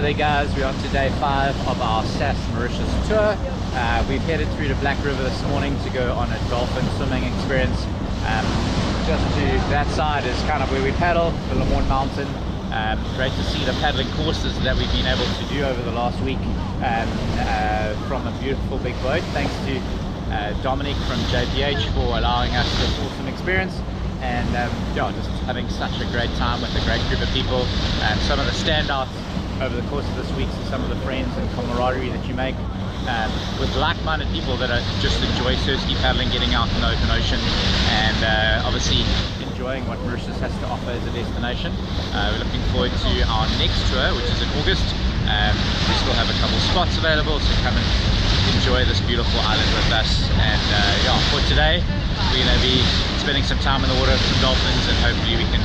Hi there guys, we're on to day five of our Sass Mauritius tour. Uh, we've headed through the Black River this morning to go on a dolphin swimming experience. Um, just to that side is kind of where we paddle, the Le Morne Mountain. Um, great to see the paddling courses that we've been able to do over the last week um, uh, from a beautiful big boat. Thanks to uh, Dominic from JPH for allowing us this awesome experience and um, yeah, just having such a great time with a great group of people and some of the standouts over the course of this week to some of the friends and camaraderie that you make um, with like-minded people that are just enjoy surfski paddling, getting out in the open ocean, and uh, obviously enjoying what Mauritius has to offer as a destination. Uh, we're looking forward to our next tour, which is in August. Um, we still have a couple spots available, so come and enjoy this beautiful island with us. And uh, yeah, for today, we're going to be spending some time in the water with some dolphins, and hopefully we can